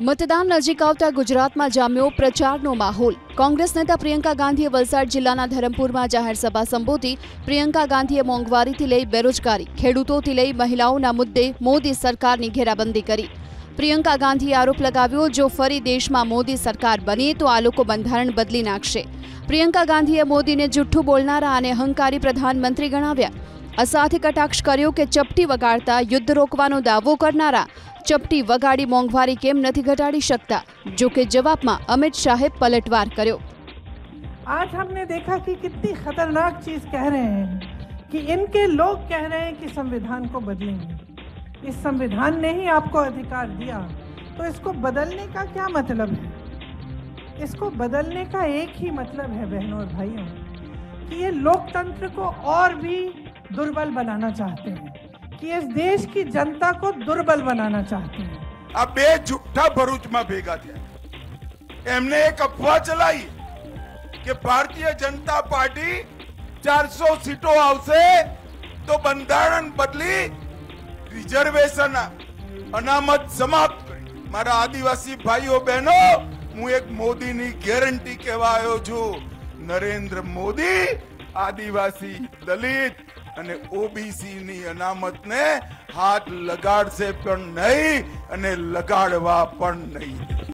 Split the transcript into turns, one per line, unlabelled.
મતદાન નજીક આવતા ગુજરાતમાં જામ્યો પ્રચારનો માહોલ કોંગ્રેસ નેતા પ્રિયંકા ગાંધીએ વલસાડ જિલ્લાના ધરમપુરમાં જાહેર સભા સંબોધી પ્રિયંકા ગાંધીએ મોંઘવારીથી લઈ બેરોજગારી ખેડૂતોથી લઈ મહિલાઓના મુદ્દે મોદી સરકારની ઘેરાબંધી કરી પ્રિયંકા ગાંધીએ આરોપ લગાવ્યો જો ફરી દેશમાં મોદી સરકાર બને તો આ લોકો બંધારણ બદલી નાખશે પ્રિયંકા ગાંધીએ મોદીને જુઠ્ઠું બોલનારા અને અહંકારી પ્રધાનમંત્રી ગણાવ્યા આ સાથે કટાક્ષ કર્યો કે ચપટી વગાડતા યુદ્ધ રોકવાનો દાવો કરનારા ચપટી વગાડી મોંઘવારી કેમ નથી ઘટાડી શકતા જો કે જવાબમાં અમિત શાહે પલટવાર કર્યો
आज हमने देखा कि कितनी खतरनाक चीज कह रहे हैं कि इनके लोग कह रहे हैं कि संविधान को बदलेंगे इस संविधान ने ही आपको अधिकार दिया तो इसको बदलने का क्या मतलब है इसको बदलने का एक ही मतलब है बहनों और भाइयों कि ये लोकतंत्र को और भी दुर्बल बनाना चाहते हैं कि इस देश की जनता को दुर्बल बनाना चाहते हैं
આ બે જુઠ્ઠા ભરૂચમાં ભેગા થયા એમને એક અફવા ચલાવી કે ભારતીય જનતા પાર્ટી ચારસો સીટો આવશે તો બંધારણ બદલી રિઝર્વેશન અનામત સમાપ્ત કરી મારા આદિવાસી ભાઈઓ બહેનો હું એક મોદીની ગેરંટી કહેવા આવ્યો છું નરેન્દ્ર મોદી આદિવાસી દલિત અને ઓબીસી ની અનામતને હાથ લગાડશે પણ નહીં અને લગાડવા પણ નહીં.